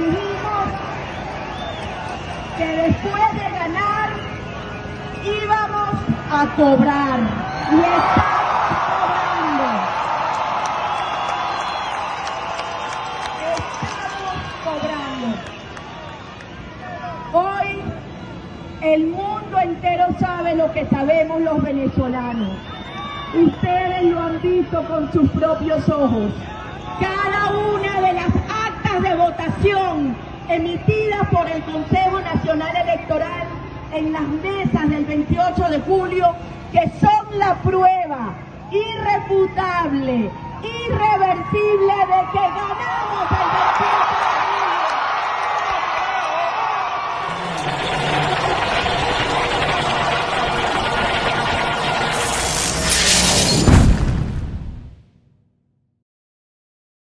dijimos que después de ganar íbamos a cobrar. Y estamos cobrando. Estamos cobrando. Hoy el mundo entero sabe lo que sabemos los venezolanos. Ustedes lo han visto con sus propios ojos. Cada una de las de votación emitidas por el Consejo Nacional Electoral en las mesas del 28 de julio, que son la prueba irrefutable, irreversible de que ganamos el 28